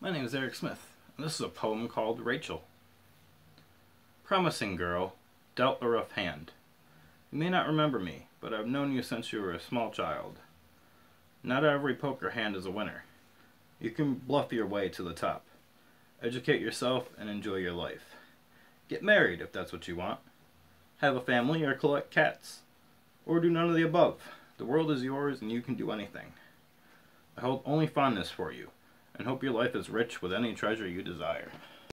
My name is Eriq Smith, and this is a poem called Rachael. Promising girl, dealt a rough hand. You may not remember me, but I've known you since you were a small child. Not every poker hand is a winner. You can bluff your way to the top. Educate yourself and enjoy your life. Get married if that's what you want. Have a family or collect cats. Or do none of the above. The world is yours and you can do anything. I hold only fondness for you and hope your life is rich with any treasure you desire.